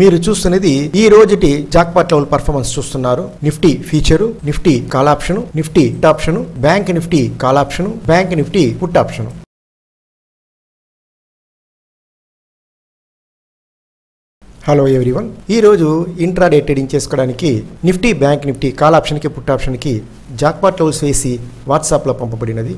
మీరు చూస్తున్నది ఈ రోజుటి జాక్పాట్ లెవెల్ పర్ఫార్మెన్స్ చూస్తున్నారు. Nifty future Nifty call option Nifty option bank Nifty call option bank Nifty put option hello everyone ఈ రోజు ఇంట్రాడే ట్రేడింగ్ చేసుకోవడానికి నిఫ్టీ బ్యాంక్ నిఫ్టీ కాల్ ఆప్షన్కి పుట్ ఆప్షన్కి జాక్పాట్ లెవెల్స్ వేసి వాట్సాప్లో పంపబడినది.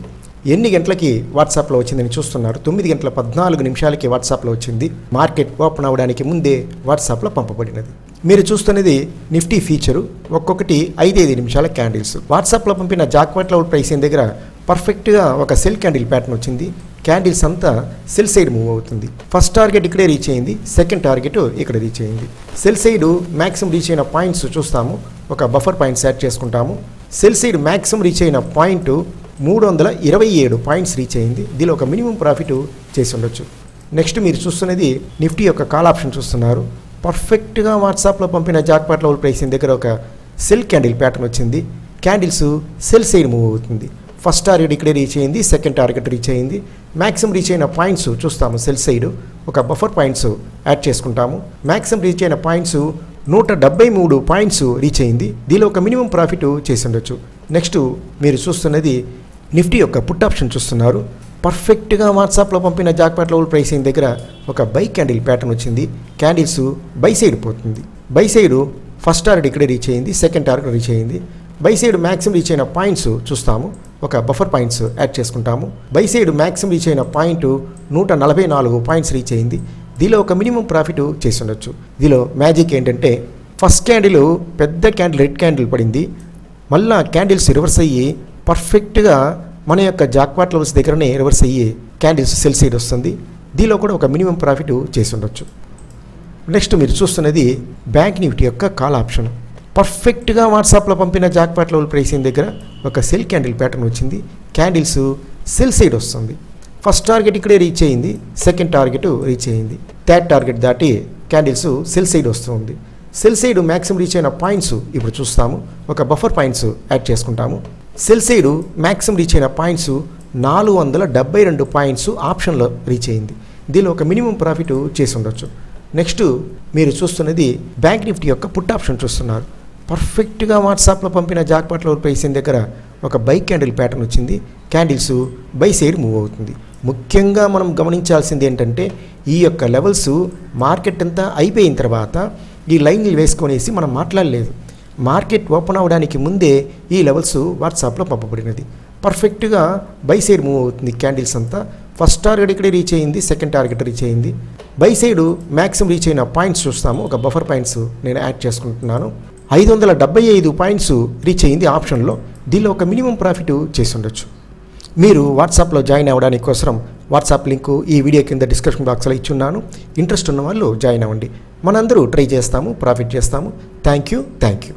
ఎన్ని గంటలకి వాట్సాప్లో వచ్చిందని చూస్తున్నారు? తొమ్మిది గంటల పద్నాలుగు నిమిషాలకి వాట్సాప్లో వచ్చింది. మార్కెట్ ఓపెన్ అవ్వడానికి ముందే వాట్సాప్లో పంపబడినది. మీరు చూస్తున్నది నిఫ్టీ ఫీచరు ఒక్కొక్కటి ఐదైదు నిమిషాల క్యాండిల్స్. వాట్సాప్లో పంపిన జాక్వాట్ లెవెల్ ప్రైసింగ్ దగ్గర పర్ఫెక్ట్గా ఒక సెల్ క్యాండిల్ ప్యాటర్న్ వచ్చింది. క్యాండిల్స్ అంతా సెల్ సైడ్ మూవ్ అవుతుంది. ఫస్ట్ టార్గెట్ ఇక్కడే రీచ్ అయింది. సెకండ్ టార్గెట్ ఇక్కడ రీచ్ అయింది. సెల్ సైడ్ మ్యాక్సిమం రీచ్ అయిన పాయింట్స్ చూస్తాము. ఒక బఫర్ పాయింట్స్ యాడ్ చేసుకుంటాము. సెల్ సైడ్ మ్యాక్సిమం రీచ్ అయిన పాయింట్ మూడు వందల ఇరవై ఏడు పాయింట్స్ రీచ్ అయింది. దీనిలో ఒక మినిమం ప్రాఫిట్ చేసి ఉండొచ్చు. నెక్స్ట్ మీరు చూస్తున్నది నిఫ్టీ యొక్క కాల్ ఆప్షన్ చూస్తున్నారు. పర్ఫెక్ట్గా వాట్సాప్లో పంపిన జాక్పాట్ లెవెల్ ప్రైసింగ్ దగ్గర ఒక సెల్ క్యాండిల్ ప్యాటర్న్ వచ్చింది. క్యాండిల్స్ సెల్ సైడ్ మూవ్ అవుతుంది. ఫస్ట్ టార్గెట్ ఇక్కడే రీచ్ అయింది సెకండ్ టార్గెట్ రీచ్ అయింది. మ్యాక్సిమం రీచ్ అయిన పాయింట్స్ చూస్తాము సెల్ సైడ్. ఒక బఫర్ పాయింట్స్ యాడ్ చేసుకుంటాము. మ్యాక్సిమం రీచ్ అయిన పాయింట్స్ నూట డెబ్బై మూడు పాయింట్స్ రీచ్ అయింది. దీనిలో ఒక మినిమం ప్రాఫిట్ చేసి ఉండొచ్చు. నెక్స్ట్ మీరు చూస్తున్నది నిఫ్టీ యొక్క పుట్ ఆప్షన్ చూస్తున్నారు. పర్ఫెక్ట్గా వాట్సాప్లో పంపిన జాక్పాట్ లెవెల్ ప్రైసింగ్ దగ్గర ఒక బై క్యాండిల్ ప్యాటర్న్ వచ్చింది. క్యాండిల్స్ బై సైడ్ పోతుంది. బై సైడ్ ఫస్ట్ టార్గెట్ ఇక్కడే రీచ్ అయింది సెకండ్ టార్గెట్ రీచ్ అయింది. బై సైడ్ మ్యాక్సిమం రీచ్ అయిన పాయింట్స్ చూస్తాము. ఒక బఫర్ పాయింట్స్ యాడ్ చేసుకుంటాము. బై సైడ్ మ్యాక్సిమం రీచ్ అయిన పాయింట్ నూట నలభై నాలుగు పాయింట్స్ రీచ్ అయింది. దీనిలో ఒక మినిమం ప్రాఫిట్ చేసి ఉండొచ్చు. దీనిలో మ్యాజిక్ ఏంటంటే ఫస్ట్ క్యాండిల్ పెద్ద క్యాండిల్ రెడ్ క్యాండిల్ పడింది. మళ్ళా క్యాండిల్స్ రివర్స్ అయ్యి పర్ఫెక్ట్గా మన యొక్క జాక్వాట్ లెవెల్స్ దగ్గరనే రివర్స్ అయ్యి క్యాండిల్స్ సెల్ సైడ్ వస్తుంది. దీనిలో కూడా ఒక మినిమం ప్రాఫిట్ చేసి ఉండొచ్చు. నెక్స్ట్ మీరు చూస్తున్నది బ్యాంక్ నిఫ్టీ యొక్క కాల్ ఆప్షన్. పర్ఫెక్ట్గా వాట్సాప్లో పంపిన జాక్పాట్ లెవెల్ ప్రైసింగ్ దగ్గర ఒక సెల్ క్యాండిల్ ప్యాటర్న్ వచ్చింది. క్యాండిల్స్ సెల్ సైడ్ వస్తుంది. ఫస్ట్ టార్గెట్ ఇక్కడే రీచ్ అయింది. సెకండ్ టార్గెట్ రీచ్ అయింది. థర్డ్ టార్గెట్ దాటి క్యాండిల్స్ సెల్ సైడ్ వస్తుంది. సెల్ సైడ్ మ్యాక్సిమం రీచ్ అయిన పాయింట్స్ ఇప్పుడు చూస్తాము. ఒక బఫర్ పాయింట్స్ యాడ్ చేసుకుంటాము. సెల్ సైడ్ మ్యాక్సిమం రీచ్ అయిన పాయింట్స్ నాలుగు వందల డెబ్బై రెండు పాయింట్స్ ఆప్షన్లో రీచ్ అయింది. దీనిలో ఒక మినిమం ప్రాఫిట్ చేసి ఉండొచ్చు. నెక్స్ట్ మీరు చూస్తున్నది బ్యాంక్ నిఫ్టీ యొక్క పుట్ ఆప్షన్ చూస్తున్నారు. పర్ఫెక్ట్గా వాట్సాప్లో పంపిన జాక్పాట్లో పైసిన దగ్గర ఒక బైక్ క్యాండిల్ ప్యాటర్న్ వచ్చింది. క్యాండిల్స్ బై సైడ్ మూవ్ అవుతుంది. ముఖ్యంగా మనం గమనించాల్సింది ఏంటంటే ఈ యొక్క లెవెల్స్ మార్కెట్ అంతా అయిపోయిన తర్వాత ఈ లైన్లు వేసుకొనేసి మనం మాట్లాడలేదు. మార్కెట్ ఓపెన్ అవ్వడానికి ముందే ఈ లెవెల్స్ వాట్సాప్లో పంపబడినది. పర్ఫెక్ట్గా బై సైడ్ మూవ్ అవుతుంది క్యాండిల్స్ అంతా. ఫస్ట్ టార్గెట్ ఇక్కడే రీచ్ అయింది సెకండ్ టార్గెట్ రీచ్ అయింది. బై సైడ్ మ్యాక్సిమం రీచ్ అయిన పాయింట్స్ చూస్తాము. ఒక బఫర్ పాయింట్స్ నేను యాడ్ చేసుకుంటున్నాను. ఐదు వందల డెబ్బై ఐదు పాయింట్స్ రీచ్ అయ్యింది ఆప్షన్లో. దీనిలో ఒక మినిమం ప్రాఫిట్ చేసి ఉండొచ్చు. మీరు వాట్సాప్లో జాయిన్ అవ్వడానికి కోసం వాట్సాప్ లింకు ఈ వీడియో కింద డిస్క్రిప్షన్ బాక్స్లో ఇచ్చున్నాను. ఇంట్రెస్ట్ ఉన్న వాళ్ళు జాయిన్ అవ్వండి. మనందరూ ట్రై చేస్తాము ప్రాఫిట్ చేస్తాము. Thank you thank you.